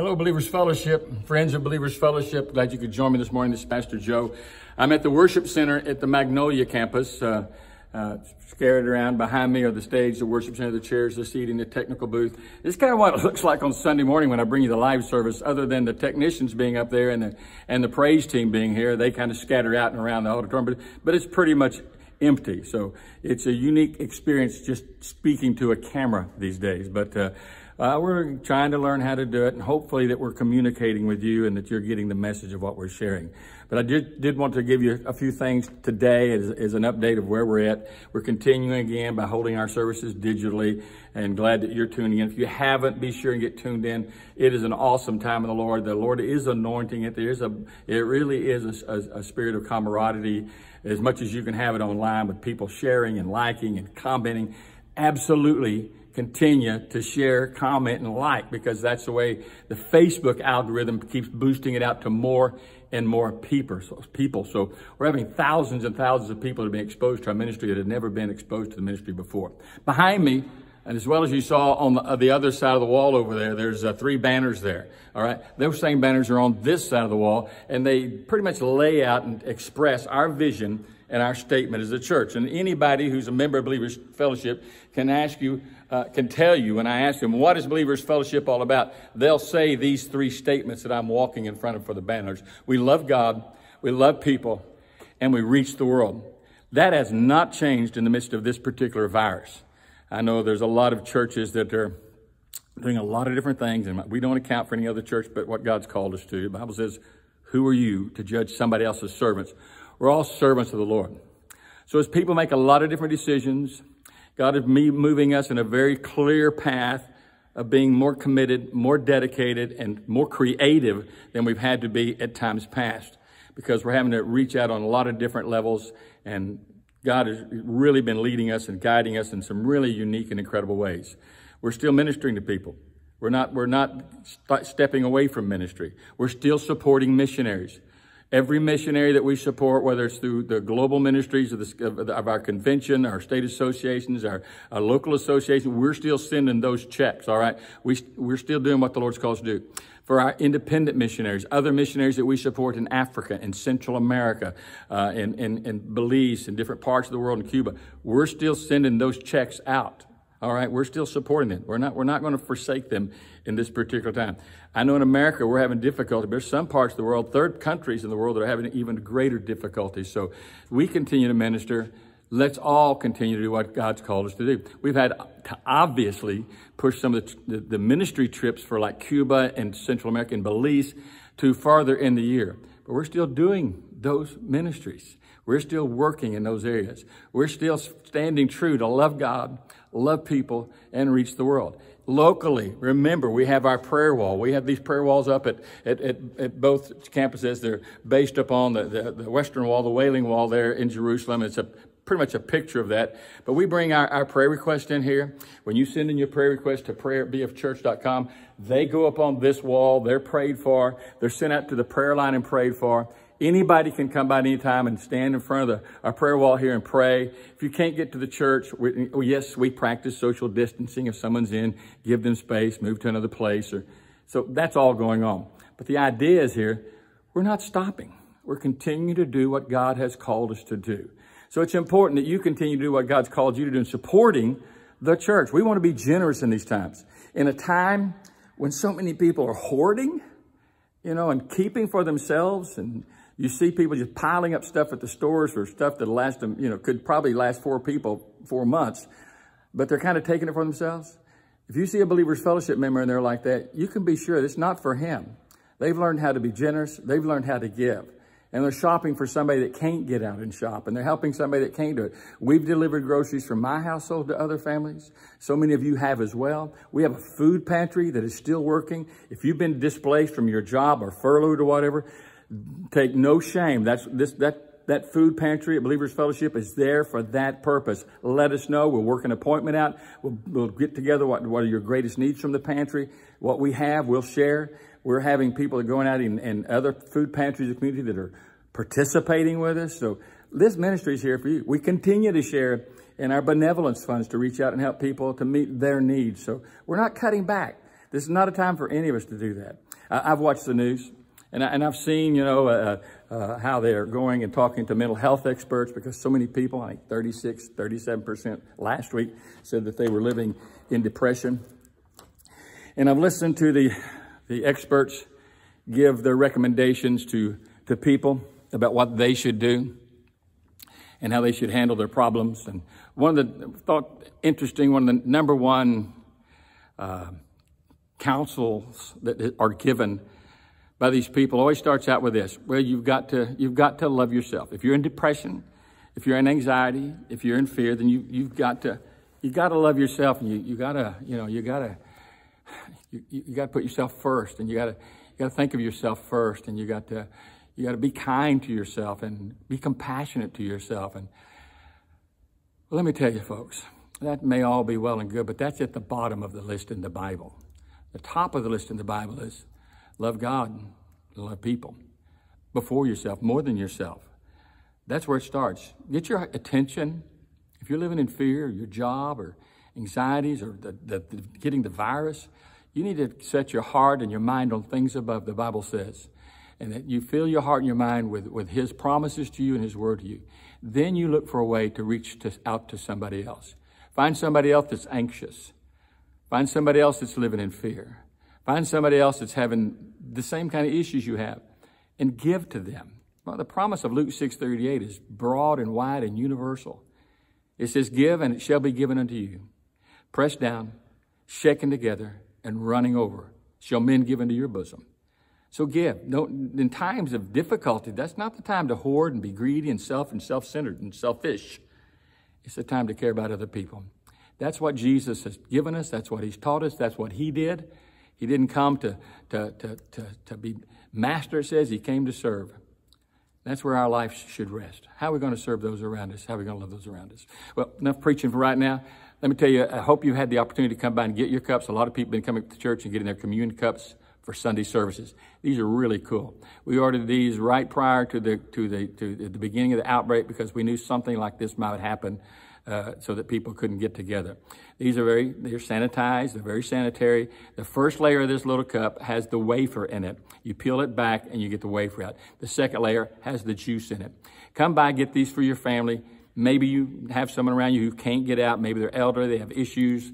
Hello, Believers Fellowship, friends of Believers Fellowship. Glad you could join me this morning. This is Pastor Joe. I'm at the worship center at the Magnolia campus. Uh, uh, scattered around behind me are the stage, the worship center, the chairs, the seating, the technical booth. It's kind of what it looks like on Sunday morning when I bring you the live service, other than the technicians being up there and the, and the praise team being here. They kind of scatter out and around the auditorium, but, but it's pretty much empty. So it's a unique experience just speaking to a camera these days. But uh, uh, we're trying to learn how to do it and hopefully that we're communicating with you and that you're getting the message of what we're sharing. But I did, did want to give you a few things today as, as an update of where we're at. We're continuing again by holding our services digitally and glad that you're tuning in. If you haven't, be sure and get tuned in. It is an awesome time in the Lord. The Lord is anointing it. There is a, it really is a, a, a spirit of camaraderie as much as you can have it online with people sharing and liking and commenting. Absolutely continue to share, comment, and like because that's the way the Facebook algorithm keeps boosting it out to more and more people. So, people. so we're having thousands and thousands of people that have been exposed to our ministry that had never been exposed to the ministry before. Behind me, and as well as you saw on the, uh, the other side of the wall over there, there's uh, three banners there. All right. Those same banners are on this side of the wall, and they pretty much lay out and express our vision and our statement as a church. And anybody who's a member of Believers Fellowship can ask you, uh, can tell you, when I ask them, what is Believers Fellowship all about? They'll say these three statements that I'm walking in front of for the banners. We love God, we love people, and we reach the world. That has not changed in the midst of this particular virus. I know there's a lot of churches that are doing a lot of different things, and we don't account for any other church but what God's called us to. The Bible says, who are you to judge somebody else's servants? We're all servants of the Lord. So as people make a lot of different decisions, God is moving us in a very clear path of being more committed, more dedicated, and more creative than we've had to be at times past because we're having to reach out on a lot of different levels and God has really been leading us and guiding us in some really unique and incredible ways. We're still ministering to people. We're not, we're not st stepping away from ministry. We're still supporting missionaries. Every missionary that we support, whether it's through the global ministries of, the, of our convention, our state associations, our, our, local association, we're still sending those checks, all right? We, we're still doing what the Lord's called us to do. For our independent missionaries, other missionaries that we support in Africa, in Central America, uh, in, in, in Belize, in different parts of the world, in Cuba, we're still sending those checks out. All right, we're still supporting them. We're not, we're not going to forsake them in this particular time. I know in America we're having difficulty, but there's some parts of the world, third countries in the world that are having even greater difficulties. So we continue to minister. Let's all continue to do what God's called us to do. We've had to obviously push some of the, the, the ministry trips for like Cuba and Central America and Belize to farther in the year. But we're still doing those ministries. We're still working in those areas. We're still standing true to love God, love people, and reach the world. Locally, remember, we have our prayer wall. We have these prayer walls up at, at, at, at both campuses. They're based upon the, the, the, Western Wall, the Wailing Wall there in Jerusalem. It's a pretty much a picture of that. But we bring our, our prayer request in here. When you send in your prayer request to prayer they go up on this wall. They're prayed for. They're sent out to the prayer line and prayed for. Anybody can come by anytime and stand in front of the, our prayer wall here and pray. If you can't get to the church, we, oh, yes, we practice social distancing. If someone's in, give them space, move to another place. Or, so that's all going on. But the idea is here, we're not stopping. We're continuing to do what God has called us to do. So it's important that you continue to do what God's called you to do in supporting the church. We want to be generous in these times. In a time when so many people are hoarding, you know, and keeping for themselves and you see people just piling up stuff at the stores or stuff that last them, you know, could probably last four people four months, but they're kind of taking it for themselves. If you see a believer's fellowship member and they're like that, you can be sure it's not for him. They've learned how to be generous. They've learned how to give. And they're shopping for somebody that can't get out and shop. And they're helping somebody that can't do it. We've delivered groceries from my household to other families. So many of you have as well. We have a food pantry that is still working. If you've been displaced from your job or furloughed or whatever, Take no shame. That's this that that food pantry at Believers Fellowship is there for that purpose. Let us know. We'll work an appointment out. We'll, we'll get together what, what are your greatest needs from the pantry. What we have, we'll share. We're having people that are going out in, in other food pantries in the community that are participating with us. So this ministry is here for you. We continue to share in our benevolence funds to reach out and help people to meet their needs. So we're not cutting back. This is not a time for any of us to do that. I, have watched the news and, I, and I've seen, you know, uh, uh, how they're going and talking to mental health experts because so many people, like 36, 37% last week, said that they were living in depression. And I've listened to the, the experts give their recommendations to, to people about what they should do and how they should handle their problems. And one of the thought interesting, one of the number one uh, counsels that are given by these people always starts out with this. Well, you've got to, you've got to love yourself. If you're in depression, if you're in anxiety, if you're in fear, then you, you've got to, you got to love yourself and you, you got to, you know, you got to, you, you got to put yourself first and you got to, you got to think of yourself first and you got to, you got to be kind to yourself and be compassionate to yourself. And well, let me tell you, folks, that may all be well and good, but that's at the bottom of the list in the Bible. The top of the list in the Bible is love God, love people before yourself, more than yourself. That's where it starts. Get your attention. If you're living in fear, your job, or anxieties, or the, the, the, getting the virus, you need to set your heart and your mind on things above, the Bible says and that you fill your heart and your mind with, with His promises to you and His word to you. Then you look for a way to reach to, out to somebody else. Find somebody else that's anxious. Find somebody else that's living in fear. Find somebody else that's having the same kind of issues you have and give to them. Well, the promise of Luke 6.38 is broad and wide and universal. It says, give and it shall be given unto you. Pressed down, shaken together, and running over shall men give into your bosom. So give. Don't, in times of difficulty, that's not the time to hoard and be greedy and self and self-centered and selfish. It's the time to care about other people. That's what Jesus has given us. That's what he's taught us. That's what he did. He didn't come to, to, to, to, to be master, it says. He came to serve. That's where our life should rest. How are we going to serve those around us? How are we going to love those around us? Well, enough preaching for right now. Let me tell you, I hope you had the opportunity to come by and get your cups. A lot of people have been coming to church and getting their communion cups for Sunday services. These are really cool. We ordered these right prior to the to the to the beginning of the outbreak because we knew something like this might happen. Uh, so that people couldn't get together. These are very, they're sanitized, they're very sanitary. The first layer of this little cup has the wafer in it. You peel it back and you get the wafer out. The second layer has the juice in it. Come by, get these for your family. Maybe you have someone around you who can't get out. Maybe they're elderly, they have issues.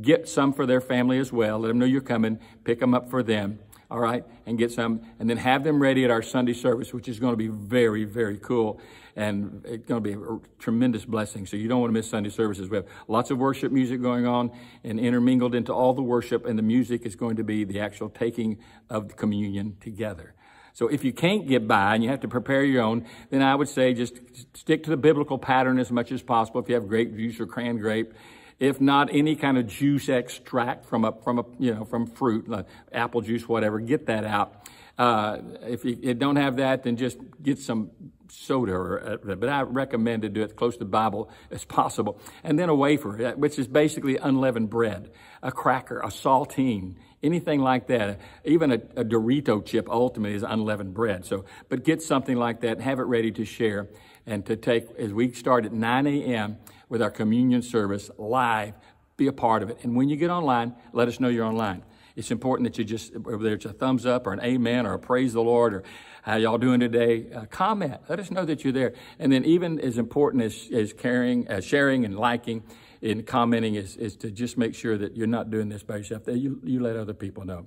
Get some for their family as well. Let them know you're coming. Pick them up for them. All right. And get some. And then have them ready at our Sunday service, which is going to be very, very cool. And it's going to be a tremendous blessing. So you don't want to miss Sunday services. We have lots of worship music going on and intermingled into all the worship. And the music is going to be the actual taking of the communion together. So if you can't get by and you have to prepare your own, then I would say just stick to the biblical pattern as much as possible. If you have grape juice or cran grape, if not any kind of juice extract from a, from a, you know, from fruit, like apple juice, whatever, get that out. Uh, if you, don't have that, then just get some soda, or, uh, but I recommend to do it close to the Bible as possible. And then a wafer, uh, which is basically unleavened bread, a cracker, a saltine, anything like that. Even a, a Dorito chip ultimately is unleavened bread. So, but get something like that, have it ready to share and to take, as we start at 9 a.m., with our communion service live. Be a part of it. And when you get online, let us know you're online. It's important that you just, whether it's a thumbs up or an amen or a praise the Lord or how y'all doing today, uh, comment. Let us know that you're there. And then even as important as, as caring, as sharing and liking and commenting is, is to just make sure that you're not doing this by yourself. That you, you let other people know.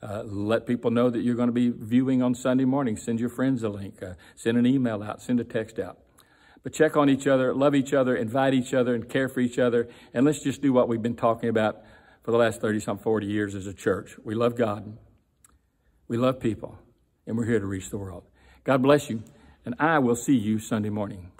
Uh, let people know that you're going to be viewing on Sunday morning. Send your friends a link. Uh, send an email out. Send a text out. But check on each other, love each other, invite each other, and care for each other. And let's just do what we've been talking about for the last 30 some 40 years as a church. We love God. We love people. And we're here to reach the world. God bless you. And I will see you Sunday morning.